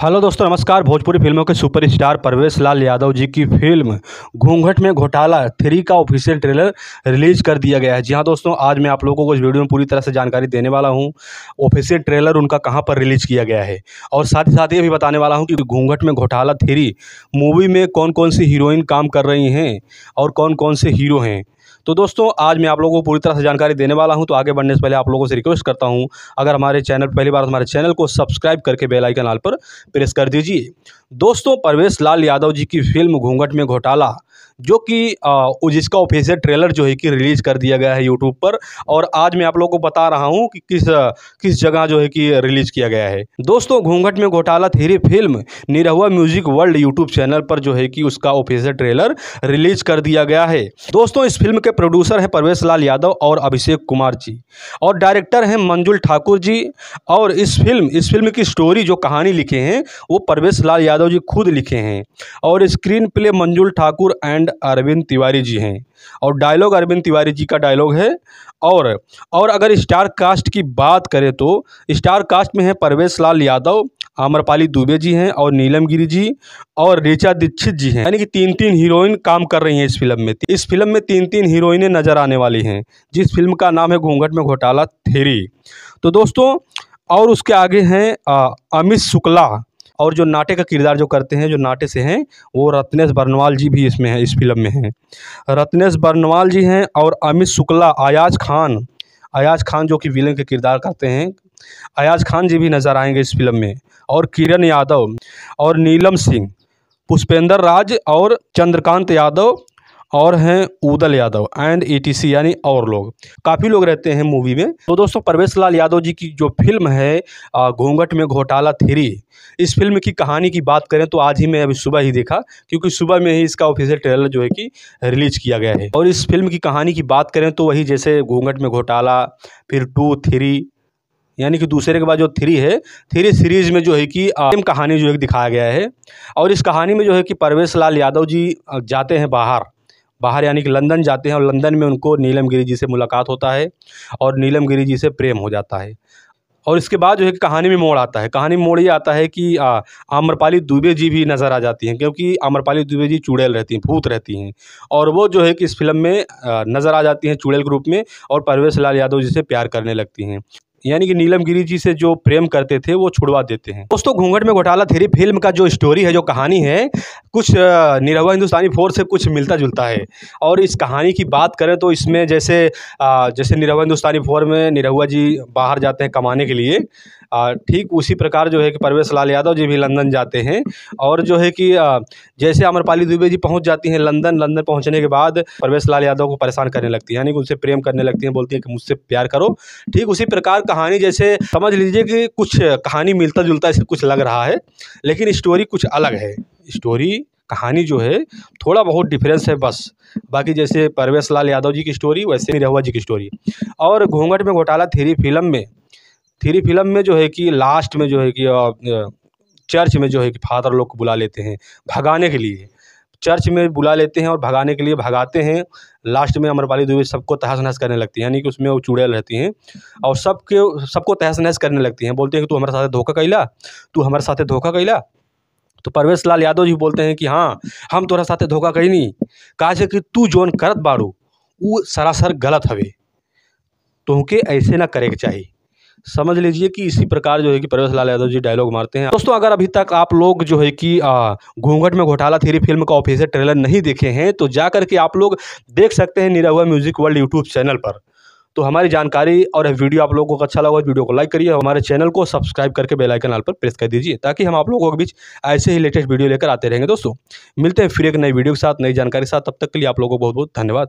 Hello दोस्तों, नमस्कार। भोजपुरी फ़िल्मों के सुपरस्टार परवेश लाल यादव जी की फ़िल्म घूंघट में घोटाला थ्री का ऑफिशियल ट्रेलर रिलीज़ कर दिया गया है। जी हाँ दोस्तों, आज मैं आप लोगों को इस वीडियो में पूरी तरह से जानकारी देने वाला हूँ, ऑफिशियल ट्रेलर उनका कहाँ पर रिलीज़ किया गया है। और साथ ही साथ ये भी बताने वाला हूँ कि घूंघट में घोटाला थ्री, मूवी में कौन कौन सी हीरोइन काम कर रही हैं और कौन कौन से हीरो हैं। तो दोस्तों, आज मैं आप लोगों को पूरी तरह से जानकारी देने वाला हूँ तो आगे बढ़ने से पहले आप लोगों से रिक्वेस्ट करता हूँ, अगर हमारे चैनल पहली बार हमारे चैनल को सब्सक्राइब करके बेलाइकन आल पर प्रेस कर दीजिए। दोस्तों, परवेश लाल यादव जी की फ़िल्म घूंघट में घोटाला। जो कि जिसका ऑफिशियल ट्रेलर जो है कि रिलीज़ कर दिया गया है यूट्यूब पर। और आज मैं आप लोगों को बता रहा हूँ कि किस किस जगह जो है कि रिलीज़ किया गया है। दोस्तों, Ghunghat Mein Ghotala three film Nirahua music world YouTube channel पर जो है कि उसका ऑफिशियल ट्रेलर रिलीज़ कर दिया गया है। दोस्तों, इस फ़िल्म के प्रोड्यूसर हैं परवेश लाल यादव और अभिषेक कुमार जी। और डायरेक्टर हैं मंजुल ठाकुर जी। और इस फ़िल्म इस फ़िल्म की स्टोरी जो कहानी लिखे हैं, वो परवेश लाल यादव जी खुद लिखे हैं। और screenplay Manjul Thakur and and Arvind Tiwari ji हैं। और डायलॉग अरविंद तिवारी जी का डायलॉग है। और और अगर स्टार कास्ट की बात करें तो स्टार कास्ट में है परवेश लाल यादव, आम्रपाली दुबे जी हैं और नीलम गिरी जी और ऋचा दीक्षित जी हैं। यानी कि तीन तीन हीरोइन काम कर रही हैं इस फ़िल्म में। इस फ़िल्म में तीन तीन हीरोइनें नज़र आने वाली हैं। जिस फ़िल्म का नाम है घूंघट में घोटाला थेरी तो दोस्तों, और उसके आगे हैं अमित शुक्ला। और जो नाटे का किरदार जो करते हैं, जो नाटे से हैं, वो रत्नेश बर्नवाल जी भी इसमें हैं, इस फ़िल्म में हैं। रत्नेश बर्नवाल जी हैं और अमित शुक्ला, अयाज खान अयाज खान जो कि विलन के किरदार करते हैं, अयाज खान जी भी नज़र आएँगे इस फ़िल्म में। और किरण यादव और नीलम सिंह, पुष्पेंद्र राज और चंद्रकांत यादव और हैं उदल यादव एंड ईटीसी यानी और लोग। काफ़ी लोग रहते हैं मूवी में। तो दोस्तों परवेश लाल यादव जी की जो फ़िल्म है घूंघट में घोटाला थ्री इस फ़िल्म की कहानी की बात करें तो आज ही मैं अभी सुबह ही देखा, क्योंकि सुबह में ही इसका ऑफिशियल ट्रेलर जो है कि रिलीज़ किया गया है। और इस फ़िल्म की कहानी की बात करें तो वही जैसे घूंघट में घोटाला, फिर टू थ्री यानी कि दूसरे के बाद जो थ्री है थ्री सीरीज़ में जो है कि सेम कहानी जो है दिखाया गया है। और इस कहानी में जो है कि परवेश लाल यादव जी जाते हैं बाहर। बाहर यानी कि लंदन जाते हैं और लंदन में उनको नीलम गिरी जी से मुलाकात होता है और नीलम गिरी जी से प्रेम हो जाता है। और इसके बाद जो है कहानी में मोड़ आता है। कहानी में मोड़ ये आता है कि आम्रपाली दुबे जी भी नज़र आ जाती हैं क्योंकि आम्रपाली दुबे जी चुड़ैल रहती हैं, भूत रहती हैं। और वो जो है कि इस फ़िल्म में नज़र आ जाती हैं चुड़ैल के रूप में और परवेश लाल यादव जी से प्यार करने लगती हैं। यानी कि नीलम गिरी जी से जो प्रेम करते थे, वो छुड़वा देते हैं। दोस्तों, घूंघट में घोटाला थेरी फ़िल्म का जो स्टोरी है, जो कहानी है, कुछ निरहुआ हिंदुस्तानी फोर से कुछ मिलता जुलता है। और इस कहानी की बात करें तो इसमें जैसे जैसे निरहुआ हिंदुस्तानी फोर में निरहुआ जी बाहर जाते हैं कमाने के लिए ठीक उसी प्रकार जो है कि परवेश लाल यादव जी भी लंदन जाते हैं। और जो है कि जैसे अमरपाली दुबे जी पहुँच जाती हैं लंदन लंदन पहुँचने के बाद परवेश लाल यादव को परेशान करने लगती है, यानी कि उनसे प्रेम करने लगती हैं, बोलती हैं कि मुझसे प्यार करो। ठीक उसी प्रकार कहानी जैसे समझ लीजिए कि कुछ कहानी मिलता जुलता ऐसे कुछ लग रहा है, लेकिन स्टोरी कुछ अलग है। स्टोरी कहानी जो है, थोड़ा बहुत डिफरेंस है बस। बाकी जैसे परवेश लाल यादव जी की स्टोरी वैसे ही रहुआ जी की स्टोरी और घूंघट में घोटाला थ्री फ़िल्म में, थ्री फ़िल्म में जो है कि लास्ट में जो है कि चर्च में जो है कि फादर लोग को बुला लेते हैं, भगाने के लिए। चर्च में बुला लेते हैं और भगाने के लिए भगाते हैं। लास्ट में अमरपाली दुबे सबको तहस नहस करने लगती है, यानी कि उसमें वो चुड़ैल रहती हैं और सबके, सबको तहस नहस करने लगती हैं। बोलते हैं कि तू हमारे साथ धोखा कैला? तू हमारे साथ धोखा कैला? तो परवेश लाल यादव जी बोलते हैं कि हाँ हम तोरा साथ धोखा कही नहीं कहा कि तू जोन करत बाड़ू वो सरासर गलत हवे। तुमके ऐसे ना करे के चाहिए समझ लीजिए कि इसी प्रकार जो है कि परवेश लाल यादव जी डायलॉग मारते हैं। दोस्तों, अगर अभी तक आप लोग जो है कि घूंघट में घोटाला थ्री फ़िल्म का ऑफिशियल ट्रेलर नहीं देखे हैं तो जा करके आप लोग देख सकते हैं Nirahua music world YouTube channel पर। तो हमारी जानकारी और वीडियो आप लोगों को अच्छा लगा वीडियो को लाइक करिए हमारे चैनल को सब्सक्राइब करके बेल आइकन आल पर प्रेस कर दीजिए, ताकि हम आप लोगों के बीच ऐसे ही लेटेस्ट वीडियो लेकर आते रहेंगे। दोस्तों, मिलते हैं फिर एक नई वीडियो के साथ, नई जानकारी के साथ। तब तक के लिए आप लोगों को बहुत बहुत धन्यवाद।